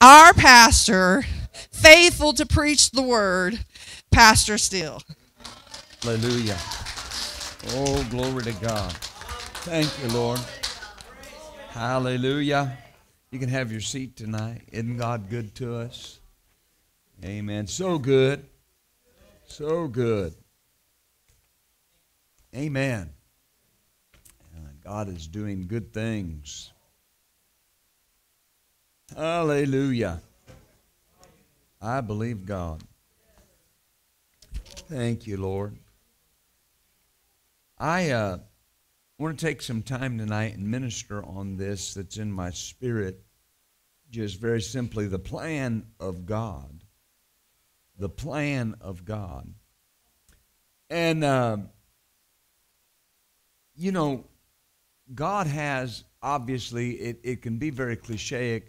our pastor, faithful to preach the word, Pastor Steele. Hallelujah. Oh, glory to God. Thank you, Lord. Hallelujah. You can have your seat tonight. Isn't God good to us? Amen. So good. So good. Amen. Uh, God is doing good things. Hallelujah. I believe God. Thank you, Lord. I uh, want to take some time tonight and minister on this that's in my spirit. Just very simply, the plan of God. The plan of God. And, uh, you know, God has, obviously, it, it can be very clichéic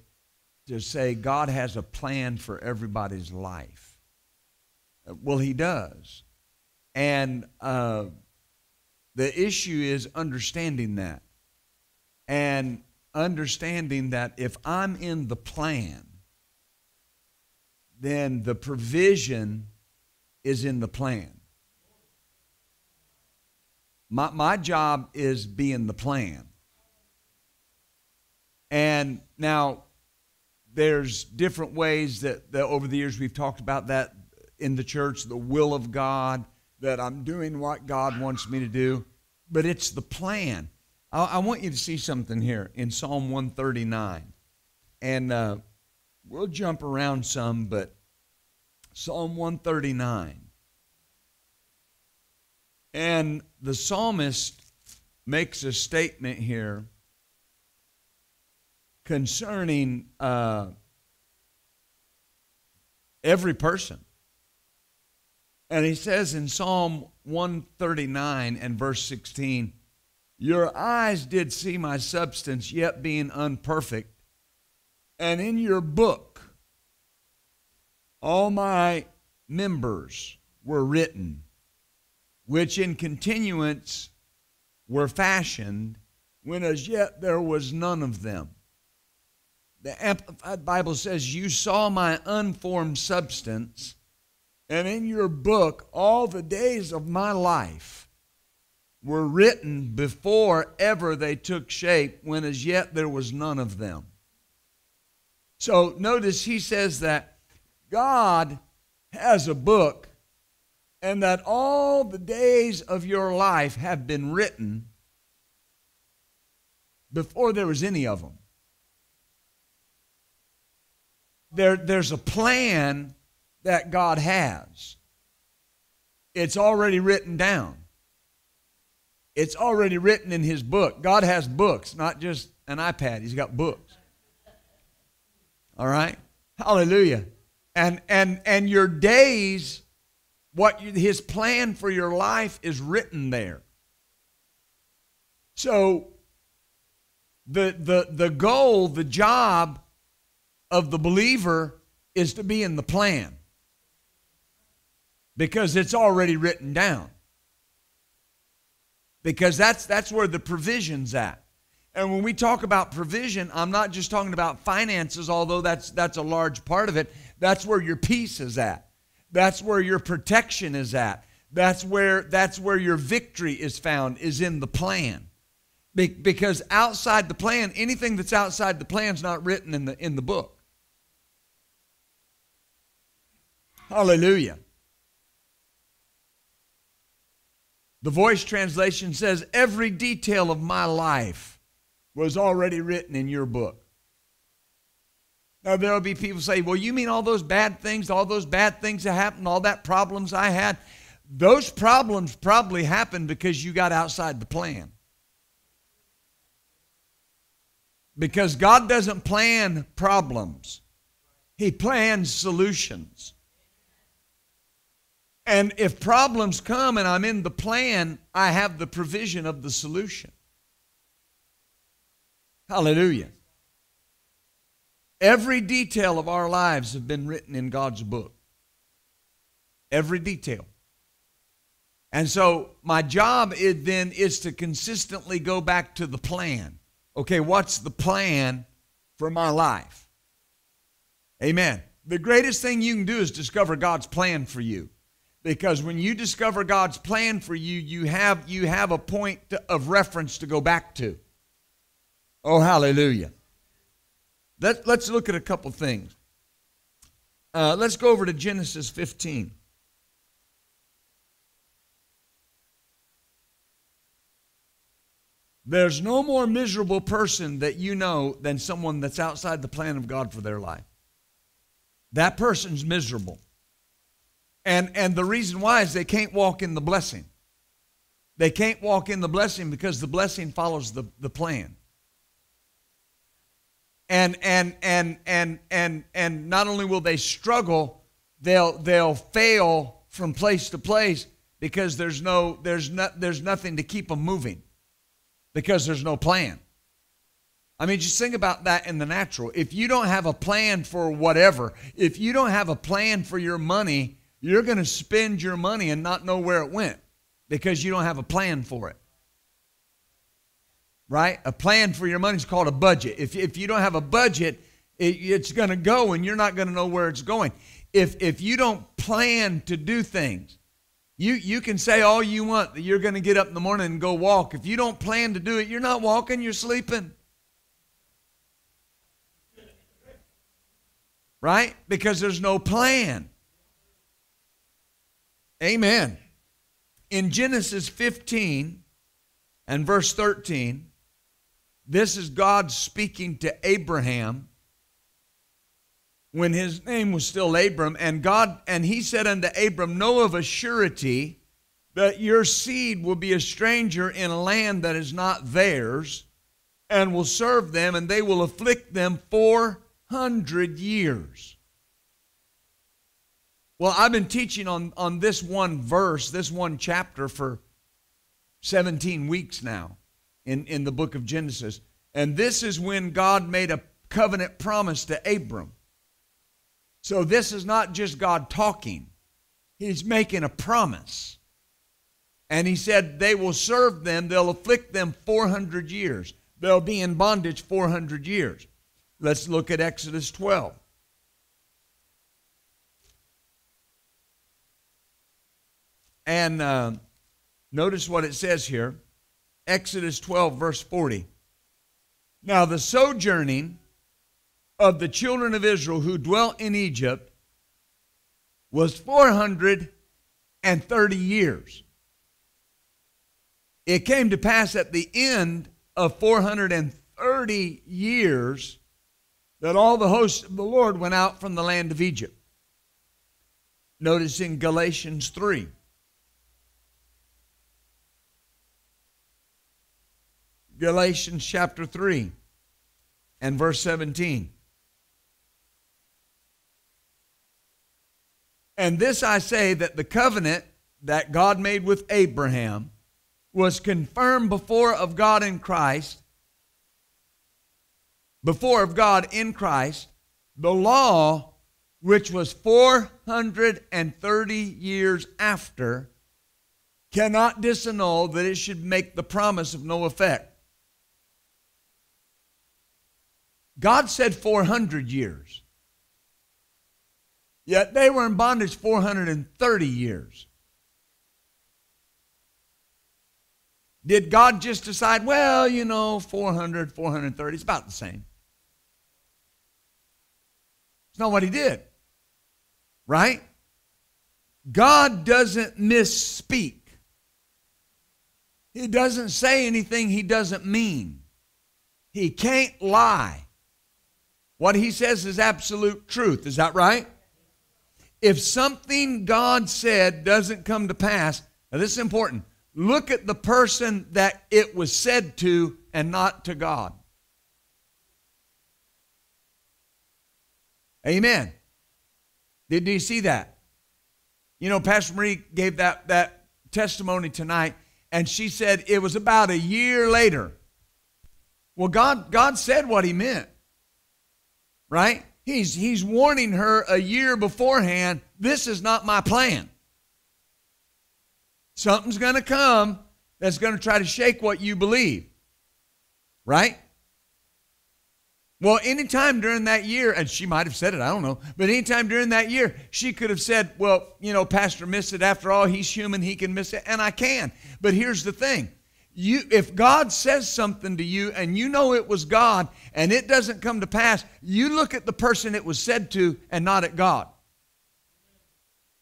to say God has a plan for everybody's life. Uh, well, He does. And uh, the issue is understanding that. And understanding that if I'm in the plan, then the provision is in the plan. My, my job is being the plan. And now, there's different ways that, that over the years we've talked about that in the church, the will of God, that I'm doing what God wants me to do, but it's the plan. I, I want you to see something here in Psalm 139. And uh, we'll jump around some, but Psalm 139. And the psalmist makes a statement here concerning uh, every person. And he says in Psalm 139 and verse 16, Your eyes did see my substance, yet being unperfect, and in your book all my members were written which in continuance were fashioned when as yet there was none of them. The Amplified Bible says, You saw my unformed substance, and in your book all the days of my life were written before ever they took shape, when as yet there was none of them. So notice he says that God has a book and that all the days of your life have been written before there was any of them. There, there's a plan that God has. It's already written down. It's already written in His book. God has books, not just an iPad. He's got books. All right? Hallelujah. And and and your days what you, his plan for your life is written there. So the, the, the goal, the job of the believer is to be in the plan because it's already written down. Because that's, that's where the provision's at. And when we talk about provision, I'm not just talking about finances, although that's, that's a large part of it. That's where your peace is at. That's where your protection is at. That's where that's where your victory is found is in the plan. Be, because outside the plan, anything that's outside the plan is not written in the in the book. Hallelujah. The voice translation says every detail of my life was already written in your book. Now, there'll be people say, well, you mean all those bad things, all those bad things that happened, all that problems I had? Those problems probably happened because you got outside the plan. Because God doesn't plan problems, He plans solutions. And if problems come and I'm in the plan, I have the provision of the solution. Hallelujah. Every detail of our lives have been written in God's book. Every detail. And so my job is then is to consistently go back to the plan. Okay, what's the plan for my life? Amen. The greatest thing you can do is discover God's plan for you. Because when you discover God's plan for you, you have, you have a point of reference to go back to. Oh, hallelujah. Let, let's look at a couple things. Uh, let's go over to Genesis 15. There's no more miserable person that you know than someone that's outside the plan of God for their life. That person's miserable. And, and the reason why is they can't walk in the blessing. They can't walk in the blessing because the blessing follows the, the plan. And, and, and, and, and, and not only will they struggle, they'll, they'll fail from place to place because there's, no, there's, not, there's nothing to keep them moving because there's no plan. I mean, just think about that in the natural. If you don't have a plan for whatever, if you don't have a plan for your money, you're going to spend your money and not know where it went because you don't have a plan for it. Right? A plan for your money is called a budget. If, if you don't have a budget, it, it's going to go and you're not going to know where it's going. If, if you don't plan to do things, you, you can say all you want that you're going to get up in the morning and go walk. If you don't plan to do it, you're not walking, you're sleeping. Right? Because there's no plan. Amen. In Genesis 15 and verse 13, this is God speaking to Abraham when his name was still Abram, and God and he said unto Abram, Know of a surety that your seed will be a stranger in a land that is not theirs, and will serve them, and they will afflict them four hundred years. Well, I've been teaching on, on this one verse, this one chapter for 17 weeks now in, in the book of Genesis. And this is when God made a covenant promise to Abram. So this is not just God talking, He's making a promise. And He said, They will serve them, they'll afflict them 400 years. They'll be in bondage 400 years. Let's look at Exodus 12. And uh, notice what it says here Exodus 12, verse 40. Now, the sojourning of the children of Israel who dwelt in Egypt was 430 years. It came to pass at the end of 430 years that all the hosts of the Lord went out from the land of Egypt. Notice in Galatians 3. Galatians chapter 3 and verse 17. And this I say that the covenant that God made with Abraham was confirmed before of God in Christ, before of God in Christ, the law, which was 430 years after, cannot disannul that it should make the promise of no effect. God said 400 years. Yet they were in bondage 430 years. Did God just decide, well, you know, 400, 430, it's about the same? It's not what he did. Right? God doesn't misspeak. He doesn't say anything he doesn't mean. He can't lie. What he says is absolute truth. Is that right? If something God said doesn't come to pass, now this is important. Look at the person that it was said to and not to God. Amen. Did you see that? You know, Pastor Marie gave that, that testimony tonight, and she said it was about a year later. Well, God, God said what he meant right? He's, he's warning her a year beforehand this is not my plan. Something's going to come that's going to try to shake what you believe, right? Well, anytime during that year, and she might have said it, I don't know, but anytime during that year, she could have said, Well, you know, Pastor missed it. After all, he's human, he can miss it, and I can. But here's the thing you if God says something to you and you know it was God and it doesn't come to pass, you look at the person it was said to and not at God.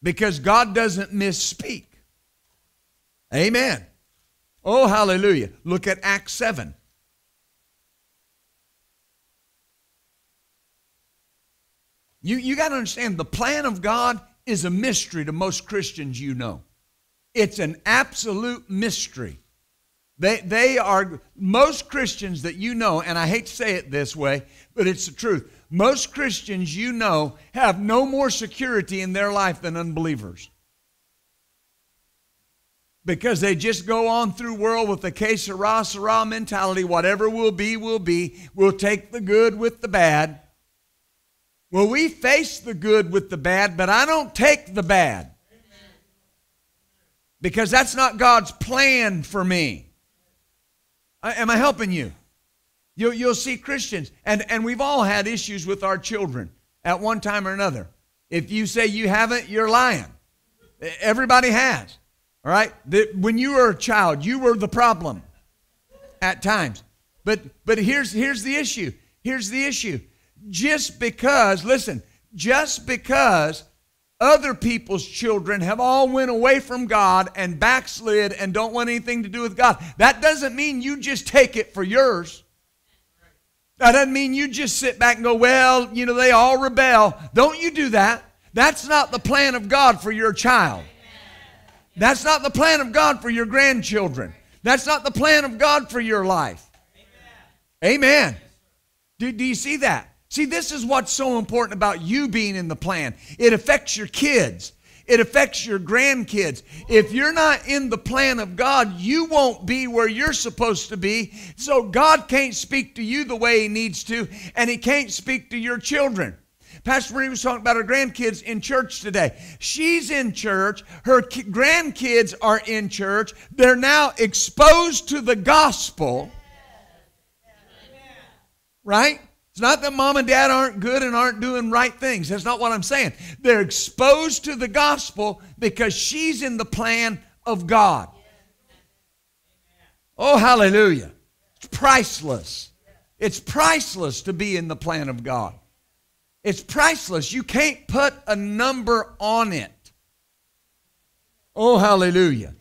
Because God doesn't misspeak. Amen. Oh, hallelujah. Look at Acts 7. You, you got to understand the plan of God is a mystery to most Christians you know. It's an absolute mystery. They, they are, most Christians that you know, and I hate to say it this way, but it's the truth. Most Christians you know have no more security in their life than unbelievers. Because they just go on through world with the que sera, sera mentality. Whatever will be, will be. We'll take the good with the bad. Well, we face the good with the bad, but I don't take the bad. Because that's not God's plan for me. Am I helping you? You'll, you'll see Christians, and, and we've all had issues with our children at one time or another. If you say you haven't, you're lying. Everybody has. All right? The, when you were a child, you were the problem at times. But but here's here's the issue. Here's the issue. Just because, listen, just because other people's children have all went away from God and backslid and don't want anything to do with God. That doesn't mean you just take it for yours. That doesn't mean you just sit back and go, well, you know, they all rebel. Don't you do that. That's not the plan of God for your child. That's not the plan of God for your grandchildren. That's not the plan of God for your life. Amen. Do, do you see that? See, this is what's so important about you being in the plan. It affects your kids. It affects your grandkids. If you're not in the plan of God, you won't be where you're supposed to be. So God can't speak to you the way He needs to, and He can't speak to your children. Pastor Marie was talking about her grandkids in church today. She's in church. Her grandkids are in church. They're now exposed to the gospel. Right? It's not that mom and dad aren't good and aren't doing right things. That's not what I'm saying. They're exposed to the gospel because she's in the plan of God. Oh, hallelujah. It's priceless. It's priceless to be in the plan of God. It's priceless. You can't put a number on it. Oh, hallelujah.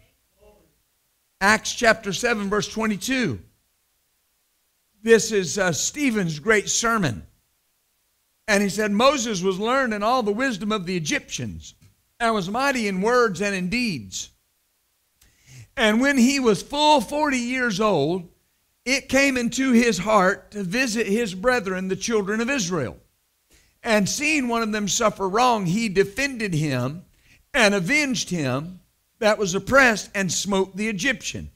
Acts chapter 7, verse 22. This is uh, Stephen's great sermon. And he said, Moses was learned in all the wisdom of the Egyptians and was mighty in words and in deeds. And when he was full 40 years old, it came into his heart to visit his brethren, the children of Israel. And seeing one of them suffer wrong, he defended him and avenged him that was oppressed and smote the Egyptian.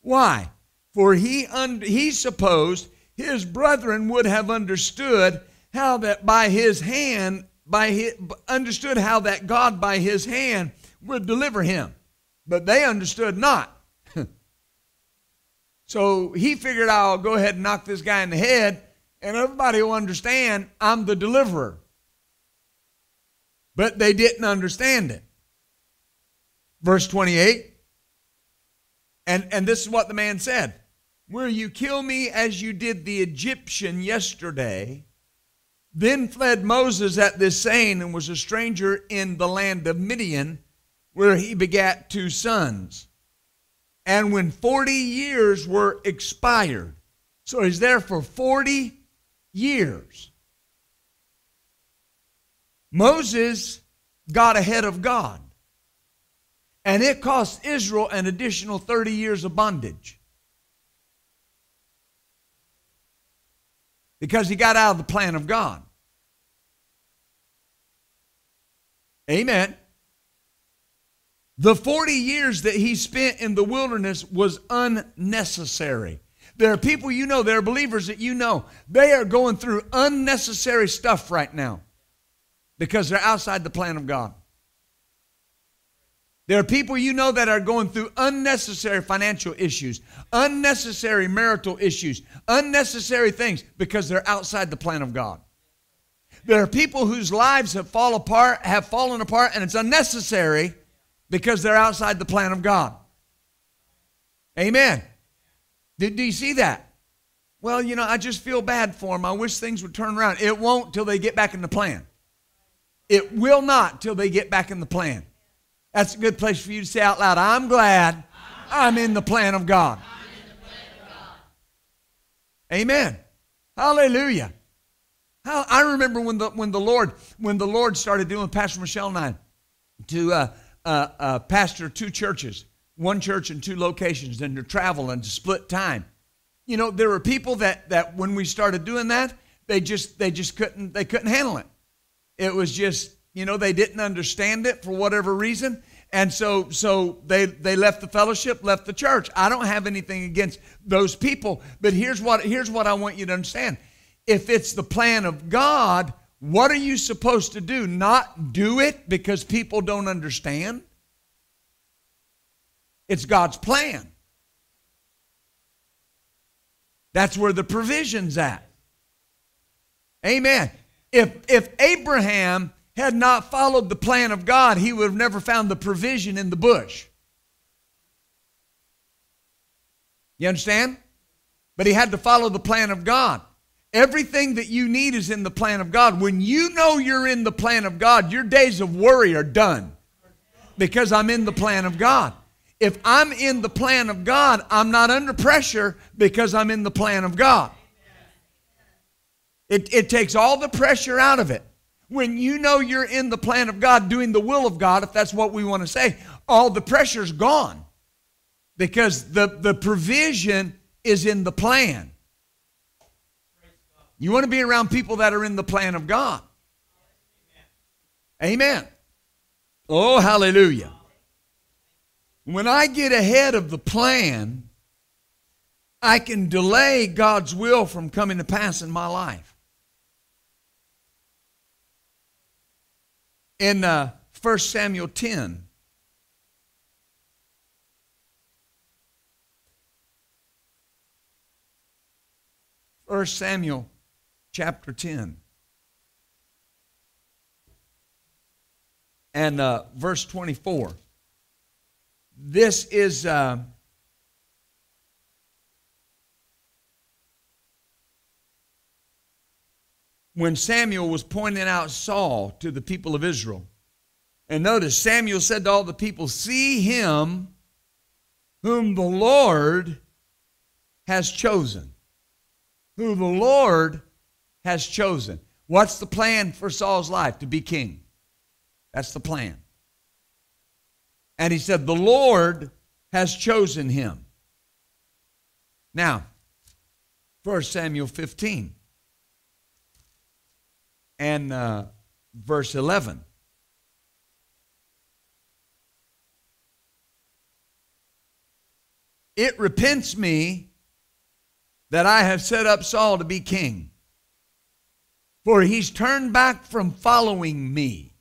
Why? For he, un- he supposed his brethren would have understood how that by his hand, by his, understood how that God by his hand would deliver him. But they understood not. so he figured, I'll go ahead and knock this guy in the head, and everybody will understand I'm the deliverer. But they didn't understand it. Verse 28. And, and this is what the man said Will you kill me as you did the Egyptian yesterday? Then fled Moses at this saying and was a stranger in the land of Midian, where he begat two sons. And when 40 years were expired, so he's there for 40 years, Moses got ahead of God. And it cost Israel an additional 30 years of bondage. Because he got out of the plan of God. Amen. The 40 years that he spent in the wilderness was unnecessary. There are people you know, there are believers that you know, they are going through unnecessary stuff right now because they're outside the plan of God. There are people you know that are going through unnecessary financial issues, unnecessary marital issues, unnecessary things because they're outside the plan of God. There are people whose lives have fall apart, have fallen apart, and it's unnecessary because they're outside the plan of God. Amen. Did, do you see that? Well, you know, I just feel bad for them. I wish things would turn around. It won't till they get back in the plan. It will not till they get back in the plan. That's a good place for you to say out loud, I'm glad I'm in the plan of God. Amen. Hallelujah. I remember when the when the Lord when the Lord started doing Pastor Michelle and I to uh, uh, uh, pastor two churches, one church in two locations, and to travel and to split time. You know, there were people that that when we started doing that, they just they just couldn't they couldn't handle it. It was just you know they didn't understand it for whatever reason, and so so they they left the fellowship, left the church. I don't have anything against those people, but here's what here's what I want you to understand. If it's the plan of God, what are you supposed to do? Not do it because people don't understand? It's God's plan. That's where the provision's at. Amen. If, if Abraham had not followed the plan of God, he would have never found the provision in the bush. You understand? But he had to follow the plan of God. Everything that you need is in the plan of God. When you know you're in the plan of God, your days of worry are done because I'm in the plan of God. If I'm in the plan of God, I'm not under pressure because I'm in the plan of God. It, it takes all the pressure out of it. When you know you're in the plan of God, doing the will of God, if that's what we want to say, all the pressure's gone because the, the provision is in the plan. You want to be around people that are in the plan of God. Amen. Oh, hallelujah. When I get ahead of the plan, I can delay God's will from coming to pass in my life. In uh, 1 Samuel 10, First Samuel chapter 10 and uh, verse 24. This is. Uh, when Samuel was pointing out Saul to the people of Israel. And notice, Samuel said to all the people, See him whom the Lord has chosen. Who the Lord has chosen. What's the plan for Saul's life? To be king. That's the plan. And he said, The Lord has chosen him. Now, 1 Samuel 15 and uh, verse 11. It repents me that I have set up Saul to be king, for he's turned back from following me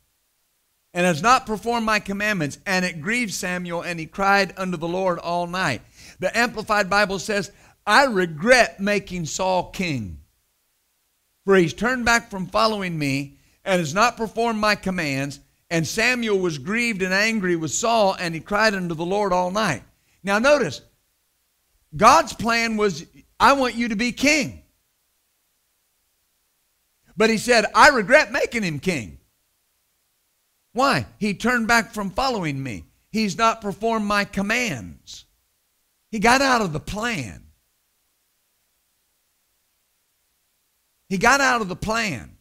and has not performed my commandments. And it grieved Samuel, and he cried unto the Lord all night. The Amplified Bible says, I regret making Saul king, for he's turned back from following me and has not performed my commands. And Samuel was grieved and angry with Saul, and he cried unto the Lord all night. Now, notice, God's plan was, I want you to be king. But he said, I regret making him king. Why? He turned back from following me. He's not performed my commands. He got out of the plan. He got out of the plan.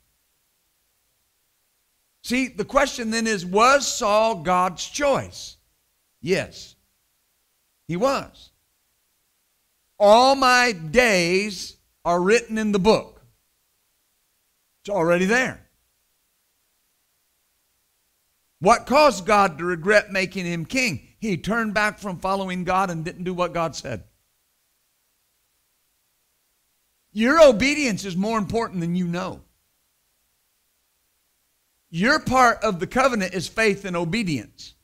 See, the question then is was Saul God's choice? Yes, he was. All my days are written in the book. It's already there. What caused God to regret making him king? He turned back from following God and didn't do what God said. Your obedience is more important than you know. Your part of the covenant is faith and obedience.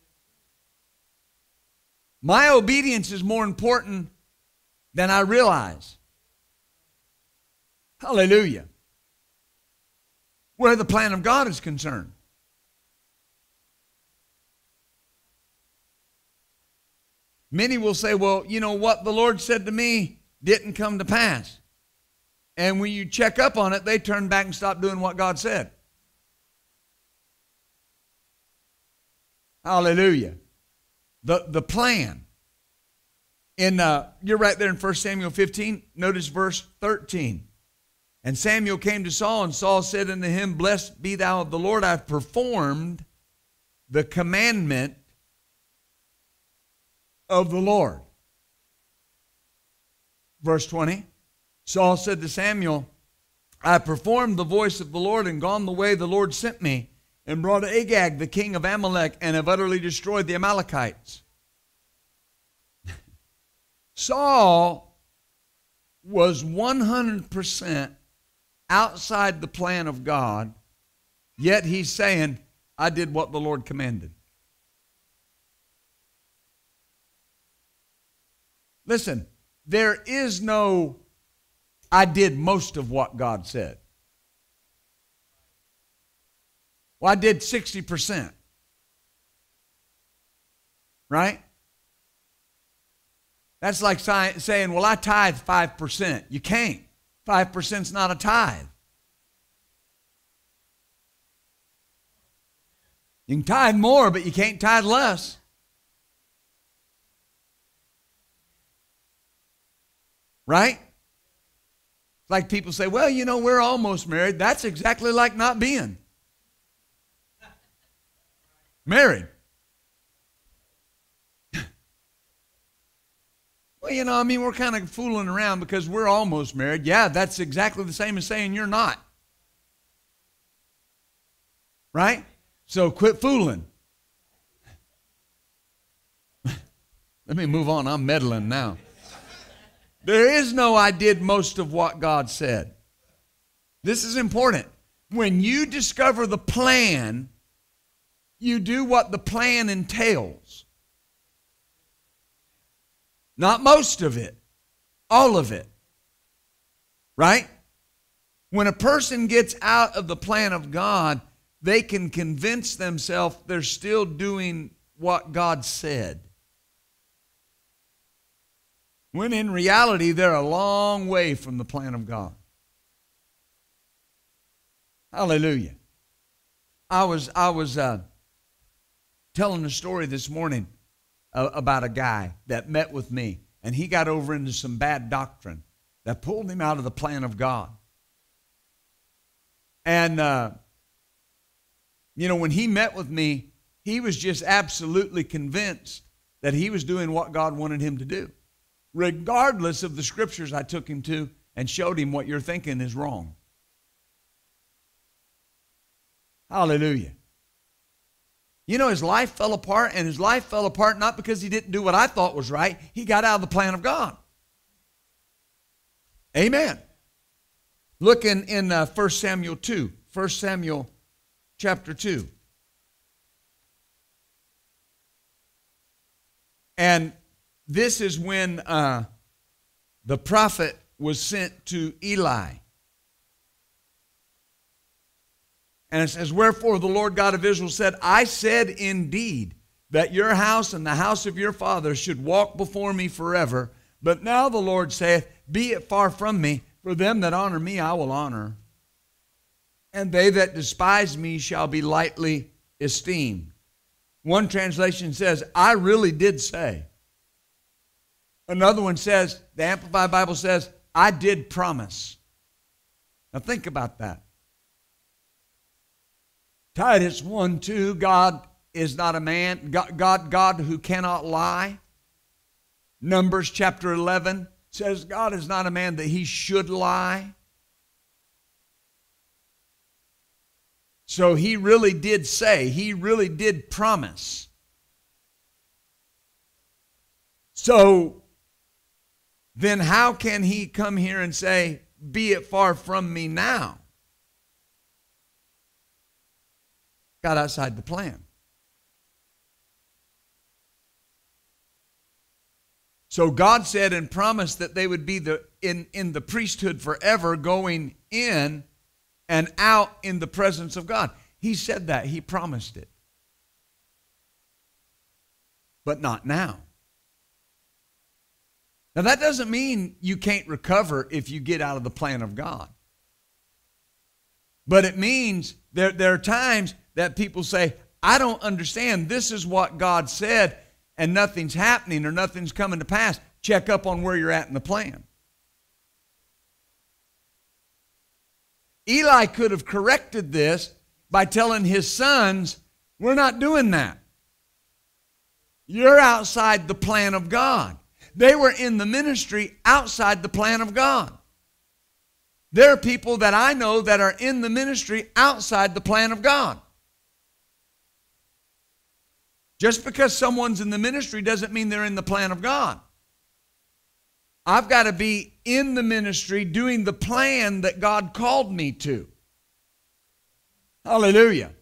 My obedience is more important than I realize. Hallelujah. Where the plan of God is concerned. Many will say, well, you know what the Lord said to me didn't come to pass. And when you check up on it, they turn back and stop doing what God said. Hallelujah. The, the plan. In, uh, you're right there in 1 Samuel 15. Notice verse 13. And Samuel came to Saul, and Saul said unto him, Blessed be thou of the Lord, I've performed the commandment of the Lord. Verse 20 Saul said to Samuel, I performed the voice of the Lord and gone the way the Lord sent me, and brought Agag, the king of Amalek, and have utterly destroyed the Amalekites. Saul was 100% outside the plan of God, yet he's saying, I did what the Lord commanded. Listen, there is no, I did most of what God said. Well, I did 60%. Right? That's like saying, well, I tithe 5%. You can't. 5% is not a tithe. You can tithe more, but you can't tithe less. Right? Like people say, well, you know, we're almost married. That's exactly like not being married. well, you know, I mean, we're kind of fooling around because we're almost married. Yeah, that's exactly the same as saying you're not. Right? So quit fooling. Let me move on. I'm meddling now. There is no I did most of what God said. This is important. When you discover the plan, you do what the plan entails. Not most of it, all of it. Right? When a person gets out of the plan of God, they can convince themselves they're still doing what God said when in reality they're a long way from the plan of God. Hallelujah. I was I was uh, telling a story this morning uh, about a guy that met with me, and he got over into some bad doctrine that pulled him out of the plan of God. And uh, you know, when he met with me, he was just absolutely convinced that he was doing what God wanted him to do regardless of the scriptures I took him to and showed him what you're thinking is wrong. Hallelujah. You know, his life fell apart, and his life fell apart not because he didn't do what I thought was right, he got out of the plan of God. Amen. Look in, in uh, 1 Samuel 2. 1 Samuel chapter 2. And this is when uh, the prophet was sent to Eli. And it says, Wherefore the Lord God of Israel said, I said indeed that your house and the house of your father should walk before me forever. But now the Lord saith, Be it far from me, for them that honor me I will honor. And they that despise me shall be lightly esteemed. One translation says, I really did say. Another one says, the Amplified Bible says, I did promise. Now think about that. Titus 1 2, God is not a man, God, God, God who cannot lie. Numbers chapter 11 says, God is not a man that he should lie. So he really did say, he really did promise. So then how can he come here and say, Be it far from me now? Got outside the plan. So God said and promised that they would be the in, in the priesthood forever, going in and out in the presence of God. He said that. He promised it. But not now. Now, that doesn't mean you can't recover if you get out of the plan of God. But it means there, there are times that people say, I don't understand. This is what God said, and nothing's happening or nothing's coming to pass. Check up on where you're at in the plan. Eli could have corrected this by telling his sons, We're not doing that. You're outside the plan of God. They were in the ministry outside the plan of God. There are people that I know that are in the ministry outside the plan of God. Just because someone's in the ministry doesn't mean they're in the plan of God. I've got to be in the ministry doing the plan that God called me to. Hallelujah.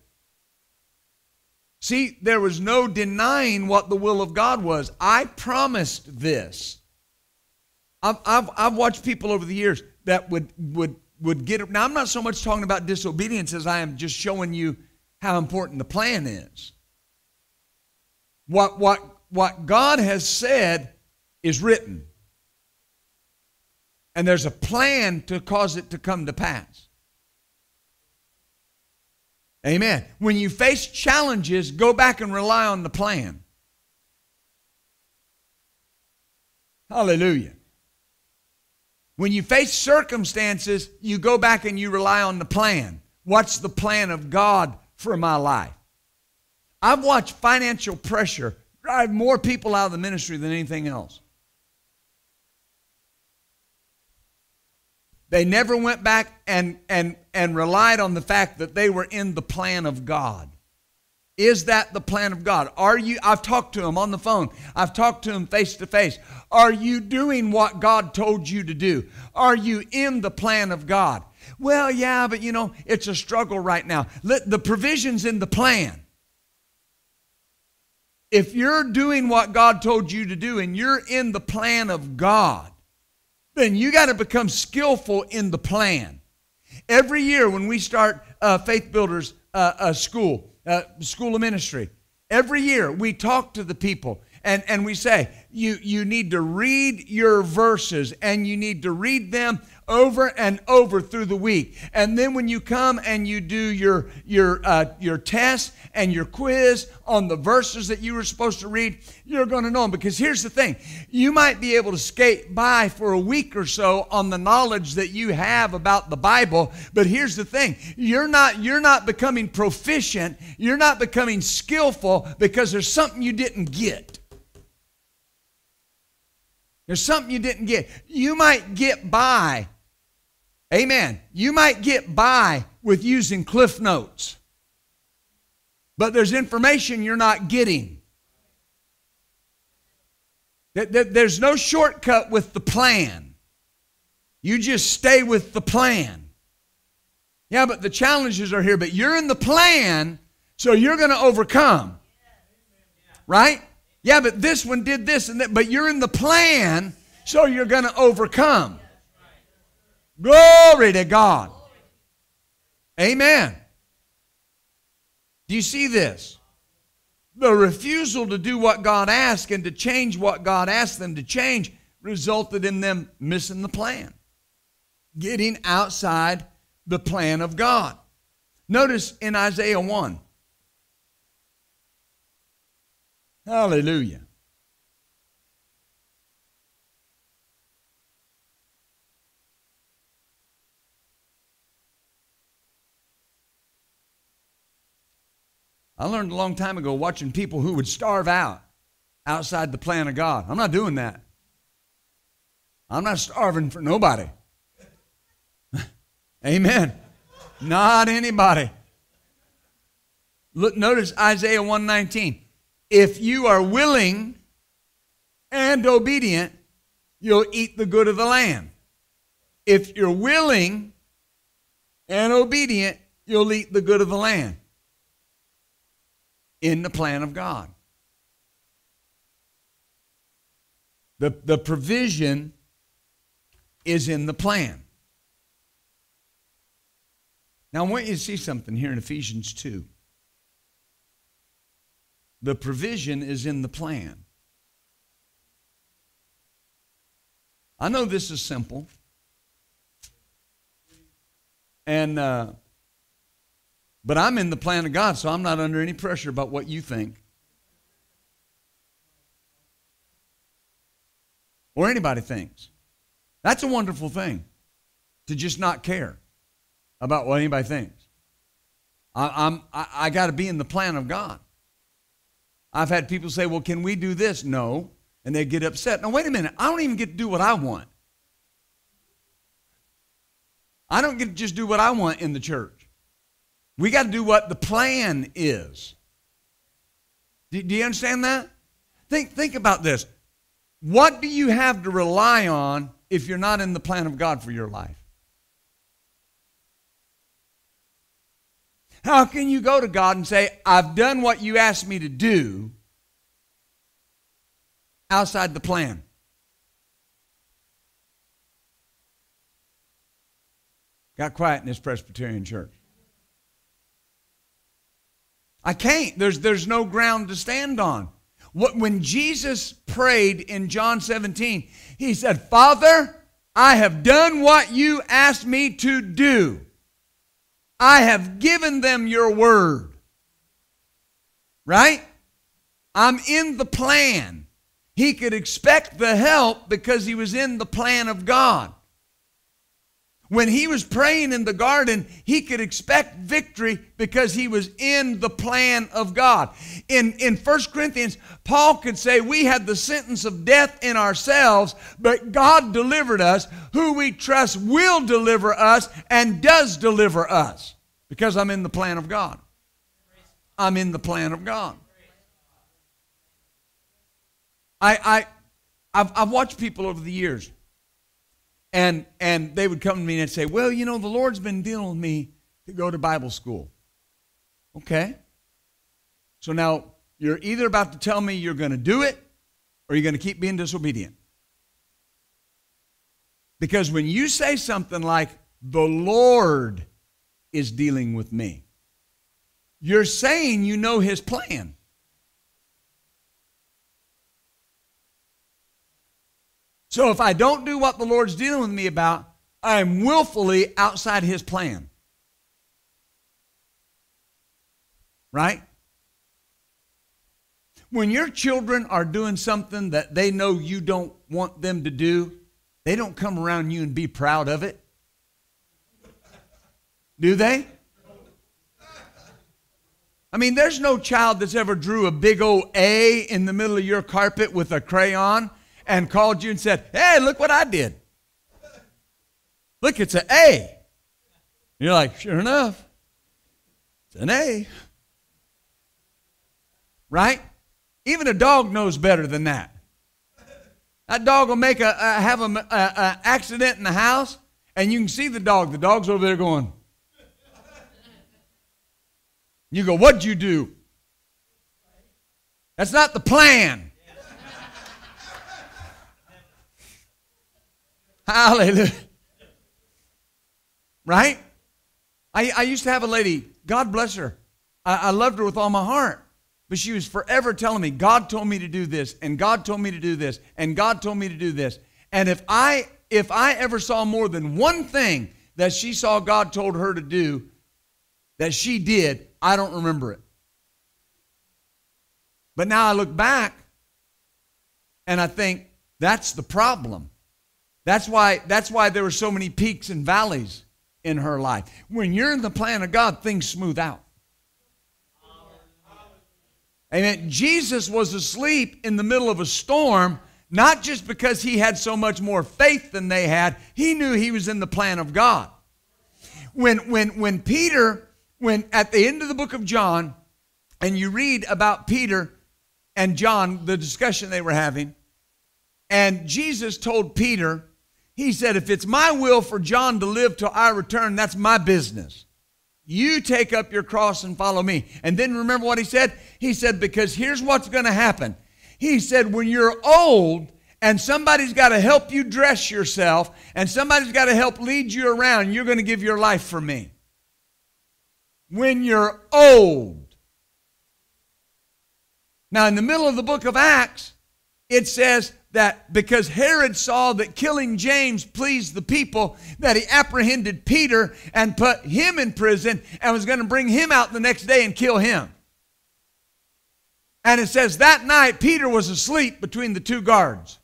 See, there was no denying what the will of God was. I promised this. I've, I've, I've watched people over the years that would, would, would get it. Now, I'm not so much talking about disobedience as I am just showing you how important the plan is. What, what, what God has said is written, and there's a plan to cause it to come to pass. Amen. When you face challenges, go back and rely on the plan. Hallelujah. When you face circumstances, you go back and you rely on the plan. What's the plan of God for my life? I've watched financial pressure drive more people out of the ministry than anything else. They never went back and, and, and relied on the fact that they were in the plan of God. Is that the plan of God? Are you, I've talked to him on the phone, I've talked to him face to face. Are you doing what God told you to do? Are you in the plan of God? Well, yeah, but you know, it's a struggle right now. Let, the provision's in the plan. If you're doing what God told you to do and you're in the plan of God, then you got to become skillful in the plan. Every year when we start uh, Faith Builders uh, uh, School, uh, School of Ministry, every year we talk to the people and, and we say, you, you need to read your verses and you need to read them over and over through the week. And then when you come and you do your your uh, your test and your quiz on the verses that you were supposed to read, you're going to know them. Because here's the thing: you might be able to skate by for a week or so on the knowledge that you have about the Bible. But here's the thing: you're not you're not becoming proficient. You're not becoming skillful because there's something you didn't get. There's something you didn't get. You might get by Amen. You might get by with using cliff notes, but there's information you're not getting. There's no shortcut with the plan. You just stay with the plan. Yeah, but the challenges are here, but you're in the plan, so you're going to overcome. Right? Yeah, but this one did this and that, but you're in the plan, so you're going to overcome. Glory to God. Amen. Do you see this? The refusal to do what God asked and to change what God asked them to change resulted in them missing the plan, getting outside the plan of God. Notice in Isaiah 1. Hallelujah. I learned a long time ago watching people who would starve out outside the plan of God. I'm not doing that. I'm not starving for nobody. Amen. Not anybody. Look, notice Isaiah 119. If you are willing and obedient, you'll eat the good of the land. If you're willing and obedient, you'll eat the good of the land in the plan of God. The, the provision is in the plan. Now, I want you to see something here in Ephesians 2. The provision is in the plan. I know this is simple. And, uh, but I'm in the plan of God, so I'm not under any pressure about what you think. Or anybody thinks. That's a wonderful thing to just not care about what anybody thinks. I, I'm, I, I got to be in the plan of God. I've had people say, well, can we do this? No. And they get upset. Now, wait a minute. I don't even get to do what I want. I don't get to just do what I want in the church. We got to do what the plan is. Do, do you understand that? Think, think about this. What do you have to rely on if you're not in the plan of God for your life? How can you go to God and say, I've done what you asked me to do outside the plan? Got quiet in this Presbyterian church. I can't. There's, there's no ground to stand on. What, when Jesus prayed in John 17, he said, Father, I have done what you asked me to do. I have given them your word. Right? I'm in the plan. He could expect the help because he was in the plan of God. When he was praying in the garden, he could expect victory because he was in the plan of God. In, in 1 Corinthians, Paul could say, We had the sentence of death in ourselves, but God delivered us. Who we trust will deliver us and does deliver us because I'm in the plan of God. I'm in the plan of God. I, I, I've, I've watched people over the years and, and they would come to me and say, Well, you know, the Lord's been dealing with me to go to Bible school. Okay. So now you're either about to tell me you're going to do it or you're going to keep being disobedient. Because when you say something like, The Lord is dealing with me, you're saying you know His plan. So if I don't do what the Lord's dealing with me about, I am willfully outside his plan. Right? When your children are doing something that they know you don't want them to do, they don't come around you and be proud of it. Do they? I mean, there's no child that's ever drew a big old A in the middle of your carpet with a crayon and called you and said, Hey, look what I did. Look, it's an A. You're like, Sure enough, it's an A. Right? Even a dog knows better than that. That dog will make a, a have an accident in the house, and you can see the dog. The dog's over there going. You go, what'd you do? That's not the plan. Hallelujah. Right? I, I used to have a lady, God bless her. I, I loved her with all my heart. But she was forever telling me, God told me to do this, and God told me to do this, and God told me to do this. And if I if I ever saw more than one thing that she saw God told her to do that she did, I don't remember it. But now I look back and I think that's the problem. That's why, that's why there were so many peaks and valleys in her life. When you're in the plan of God, things smooth out. Amen. Jesus was asleep in the middle of a storm, not just because he had so much more faith than they had, he knew he was in the plan of God. When, when, when Peter, when at the end of the book of John, and you read about Peter and John, the discussion they were having, and Jesus told Peter, he said, If it's my will for John to live till I return, that's my business. You take up your cross and follow me. And then remember what he said? He said, Because here's what's going to happen. He said, When you're old and somebody's got to help you dress yourself, and somebody's got to help lead you around, you're going to give your life for me. When you're old. Now, in the middle of the book of Acts, it says that because Herod saw that killing James pleased the people, that he apprehended Peter and put him in prison and was going to bring him out the next day and kill him. And it says that night Peter was asleep between the two guards.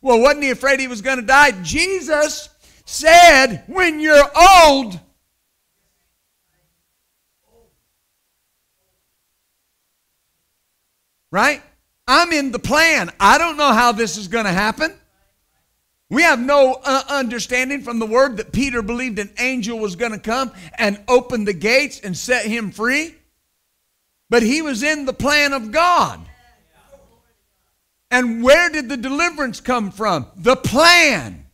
Well, wasn't he afraid he was going to die? Jesus said, When you're old, right? I'm in the plan. I don't know how this is going to happen. We have no uh, understanding from the word that Peter believed an angel was going to come and open the gates and set him free. But he was in the plan of God. And where did the deliverance come from? The plan.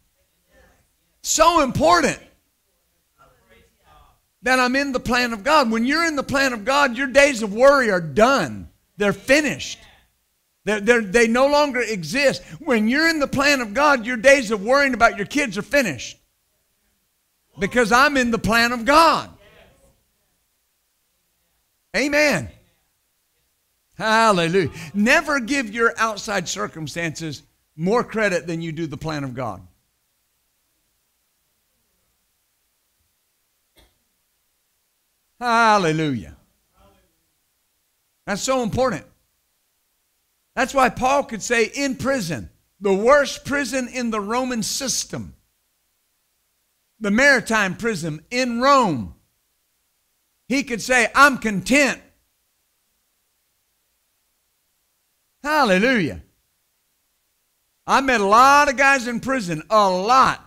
So important that I'm in the plan of God. When you're in the plan of God, your days of worry are done. They're finished. They're, they're, they no longer exist. When you're in the plan of God, your days of worrying about your kids are finished. Because I'm in the plan of God. Amen. Hallelujah. Never give your outside circumstances more credit than you do the plan of God. Hallelujah. That's so important. That's why Paul could say in prison, the worst prison in the Roman system, the Mamertine prison in Rome, he could say, I'm content. Hallelujah. I met a lot of guys in prison, a lot.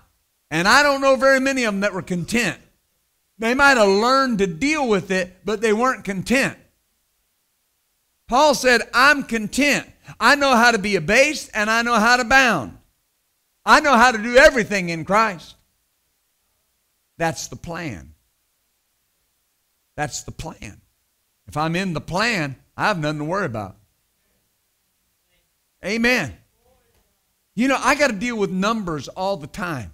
And I don't know very many of them that were content. They might have learned to deal with it, but they weren't content. Paul said, I'm content. I know how to be abased and I know how to bound. I know how to do everything in Christ. That's the plan. That's the plan. If I'm in the plan, I have nothing to worry about. Amen. You know, I got to deal with numbers all the time.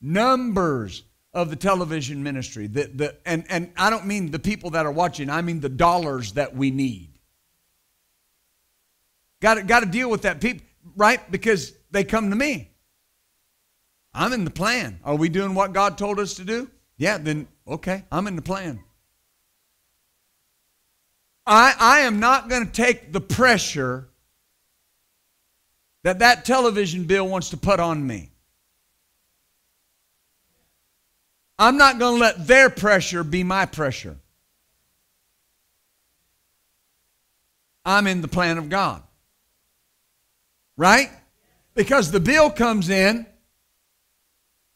Numbers of the television ministry. The, the, and, and I don't mean the people that are watching, I mean the dollars that we need. Got to, got to deal with that people, right? Because they come to me. I'm in the plan. Are we doing what God told us to do? Yeah, then okay, I'm in the plan. I, I am not going to take the pressure that that television bill wants to put on me. I'm not going to let their pressure be my pressure. I'm in the plan of God. Right? Because the bill comes in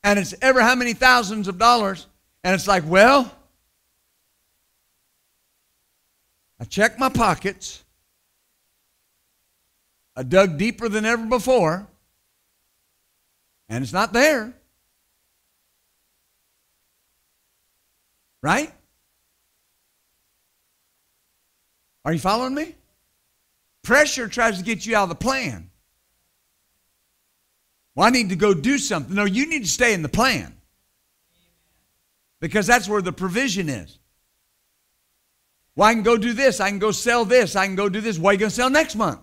and it's ever how many thousands of dollars, and it's like, well, I checked my pockets. I dug deeper than ever before, and it's not there. Right? Are you following me? Pressure tries to get you out of the plan. Well, I need to go do something. No, you need to stay in the plan. Because that's where the provision is. Well, I can go do this. I can go sell this. I can go do this. What are you going to sell next month?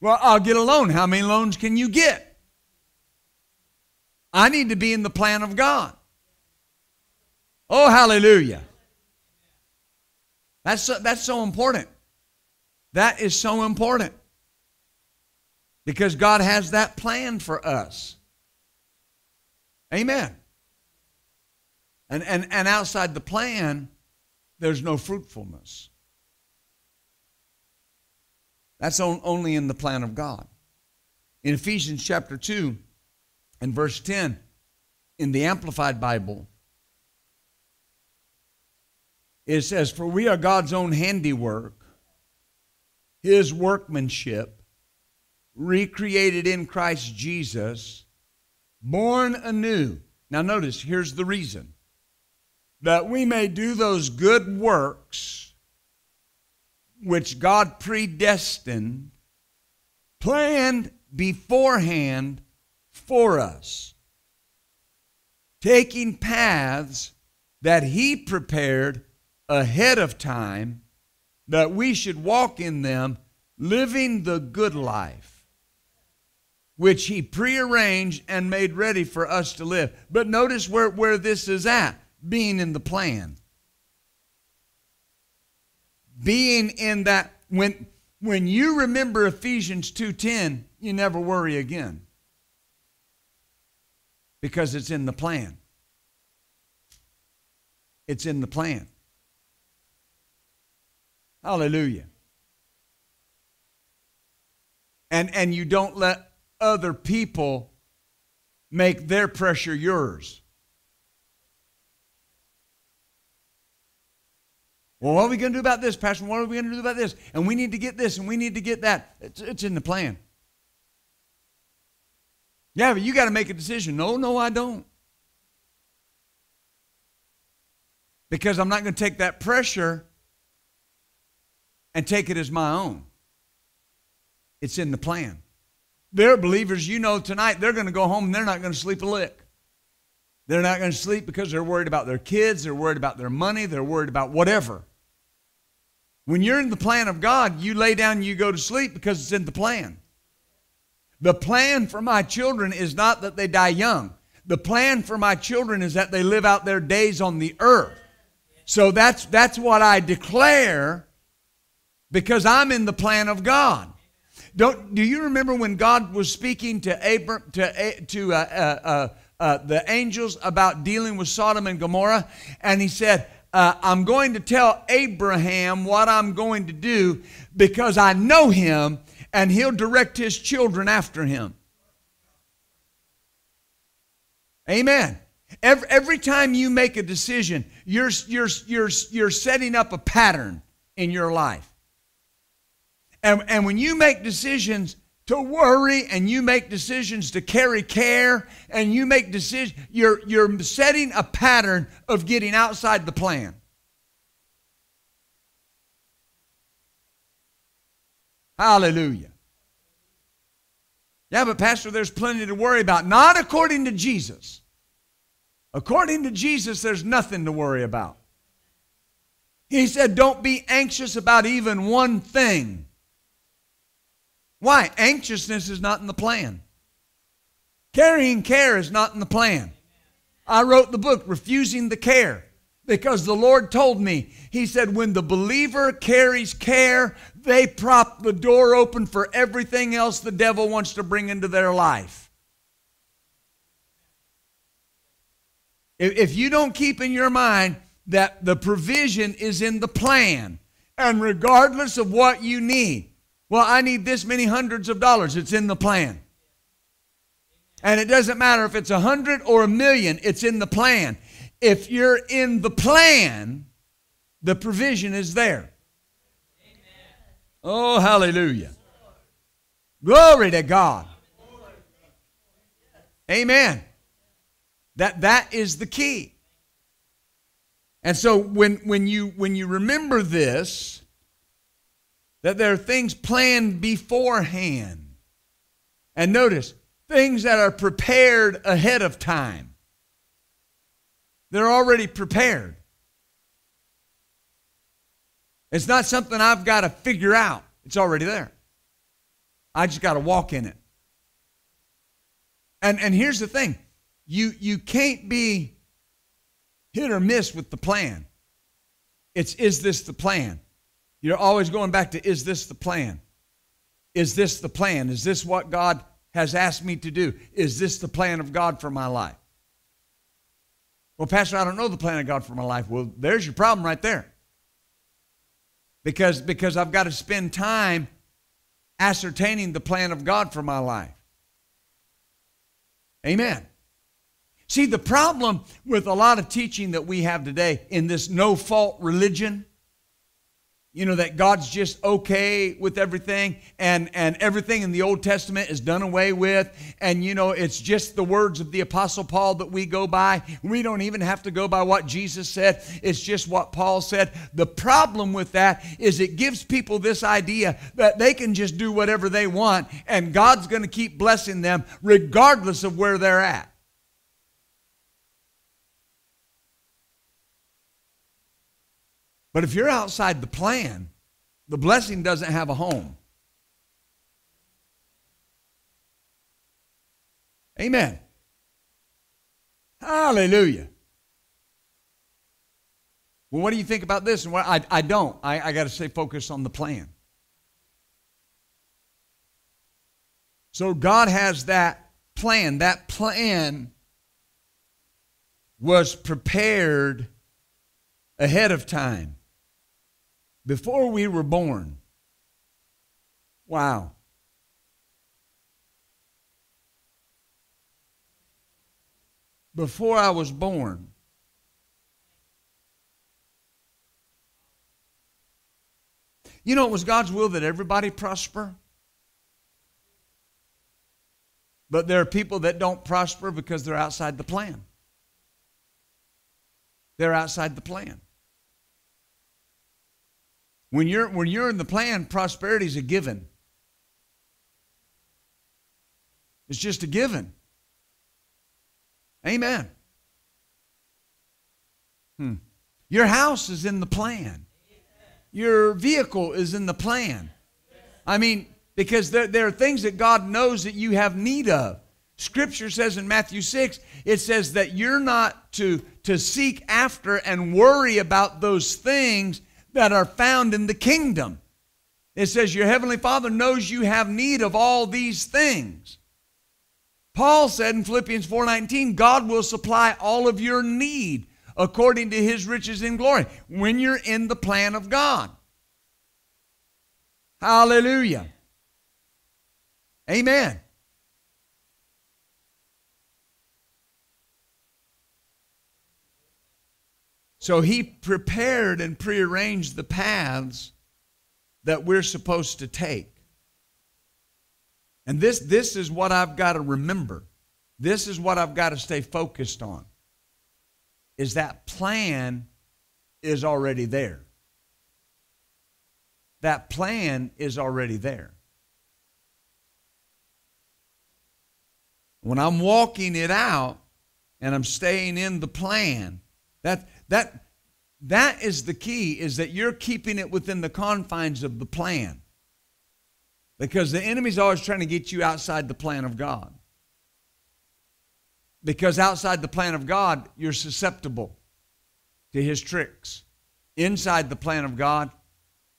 Well, I'll get a loan. How many loans can you get? I need to be in the plan of God. Oh, hallelujah. That's so, that's so important. That is so important. Because God has that plan for us. Amen. And, and, and outside the plan, there's no fruitfulness. That's on, only in the plan of God. In Ephesians chapter 2 and verse 10, in the Amplified Bible, it says, For we are God's own handiwork, his workmanship recreated in Christ Jesus, born anew. Now, notice, here's the reason that we may do those good works which God predestined, planned beforehand for us, taking paths that He prepared ahead of time that we should walk in them, living the good life, which He prearranged and made ready for us to live. But notice where, where this is at being in the plan. Being in that when when you remember Ephesians 2:10, you never worry again. Because it's in the plan. It's in the plan. Hallelujah. And and you don't let other people make their pressure yours. Well, what are we going to do about this, Pastor? What are we going to do about this? And we need to get this and we need to get that. It's, it's in the plan. Yeah, but you got to make a decision. No, no, I don't. Because I'm not going to take that pressure and take it as my own. It's in the plan. There are believers, you know, tonight they're going to go home and they're not going to sleep a lick. They're not going to sleep because they're worried about their kids, they're worried about their money, they're worried about whatever. When you're in the plan of God, you lay down and you go to sleep because it's in the plan. The plan for my children is not that they die young. The plan for my children is that they live out their days on the earth. So that's that's what I declare because I'm in the plan of God. Don't do you remember when God was speaking to Abram to to uh, uh, uh, uh, the angels about dealing with Sodom and Gomorrah, and He said, uh, "I'm going to tell Abraham what I'm going to do because I know him, and he'll direct his children after him." Amen. Every, every time you make a decision, you're, you're, you're, you're setting up a pattern in your life. And, and when you make decisions to worry and you make decisions to carry care and you make decisions, you're, you're setting a pattern of getting outside the plan. Hallelujah. Yeah, but Pastor, there's plenty to worry about. Not according to Jesus. According to Jesus, there's nothing to worry about. He said, Don't be anxious about even one thing. Why? Anxiousness is not in the plan. Carrying care is not in the plan. I wrote the book, Refusing the Care, because the Lord told me, He said, when the believer carries care, they prop the door open for everything else the devil wants to bring into their life. If you don't keep in your mind that the provision is in the plan, and regardless of what you need, well, I need this many hundreds of dollars, it's in the plan. And it doesn't matter if it's a hundred or a million, it's in the plan. If you're in the plan, the provision is there. Oh, hallelujah. Glory to God. Amen. That that is the key. And so when when you when you remember this that there are things planned beforehand. And notice, things that are prepared ahead of time. They're already prepared. It's not something I've got to figure out. It's already there. I just got to walk in it. And, and here's the thing you, you can't be hit or miss with the plan. It's is this the plan? You're always going back to is this the plan? Is this the plan? Is this what God has asked me to do? Is this the plan of God for my life? Well, Pastor, I don't know the plan of God for my life. Well, there's your problem right there. Because, because I've got to spend time ascertaining the plan of God for my life. Amen. See, the problem with a lot of teaching that we have today in this no fault religion you know that God's just okay with everything and and everything in the Old Testament is done away with. And you know it's just the words of the apostle Paul that we go by. We don't even have to go by what Jesus said. It's just what Paul said. The problem with that is it gives people this idea that they can just do whatever they want and God's going to keep blessing them regardless of where they're at But if you're outside the plan, the blessing doesn't have a home. Amen. Hallelujah. Well, what do you think about this? And what I, I don't. I, I got to stay focused on the plan. So God has that plan. That plan was prepared ahead of time before we were born. Wow. Before I was born. You know, it was God's will that everybody prosper. But there are people that don't prosper because they're outside the plan. They're outside the plan. When you're, when you're in the plan, prosperity is a given. It's just a given. Amen. Hmm. Your house is in the plan. Your vehicle is in the plan. I mean, because there, there are things that God knows that you have need of. Scripture says in Matthew 6, it says that you're not to, to seek after and worry about those things that are found in the kingdom. It says, Your heavenly Father knows you have need of all these things. Paul said in Philippians 4:19, God will supply all of your need according to his riches in glory when you're in the plan of God. Hallelujah. Amen. So he prepared and prearranged the paths that we're supposed to take. And this, this is what I've got to remember. This is what I've got to stay focused on. Is that plan is already there. That plan is already there. When I'm walking it out and I'm staying in the plan, that that, that is the key, is that you're keeping it within the confines of the plan. Because the enemy's always trying to get you outside the plan of God. Because outside the plan of God, you're susceptible to his tricks. Inside the plan of God,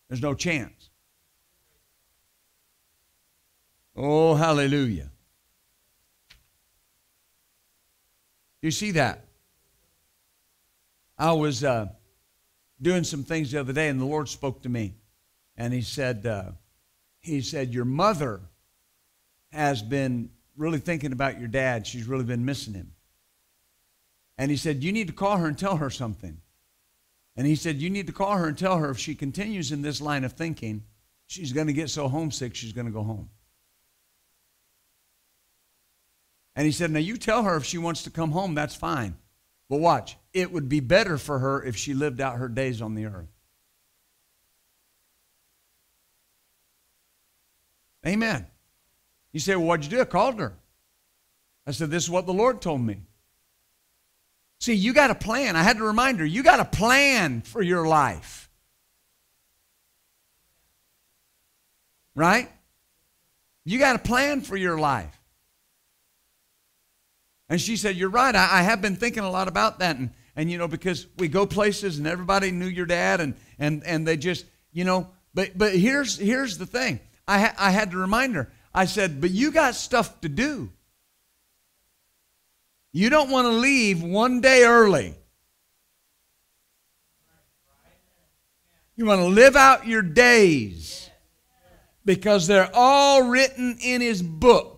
there's no chance. Oh, hallelujah. You see that? I was uh, doing some things the other day, and the Lord spoke to me, and He said, uh, He said, your mother has been really thinking about your dad. She's really been missing him. And He said, you need to call her and tell her something. And He said, you need to call her and tell her if she continues in this line of thinking, she's going to get so homesick she's going to go home. And he said, Now you tell her if she wants to come home, that's fine. But watch, it would be better for her if she lived out her days on the earth. Amen. You say, Well, what'd you do? I called her. I said, This is what the Lord told me. See, you got a plan. I had to remind her, you got a plan for your life. Right? You got a plan for your life. And she said, You're right. I, I, have been thinking a lot about that. And, and, you know, because we go places and everybody knew your dad and, and, and they just, you know, but, but here's, here's the thing. I, ha- I had to remind her. I said, But you got stuff to do. You don't want to leave one day early. You want to live out your days because they're all written in his book.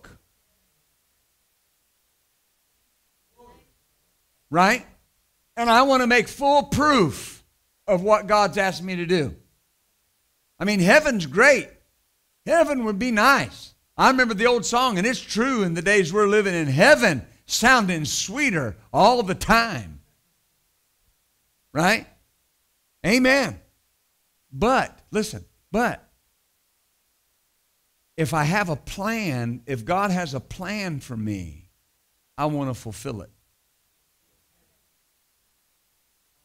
right? And I want to make full proof of what God's asked me to do. I mean, heaven's great. Heaven would be nice. I remember the old song, and it's true in the days we're living in heaven, sounding sweeter all the time. Right? Amen. But, listen, but if I have a plan, if God has a plan for me, I want to fulfill it.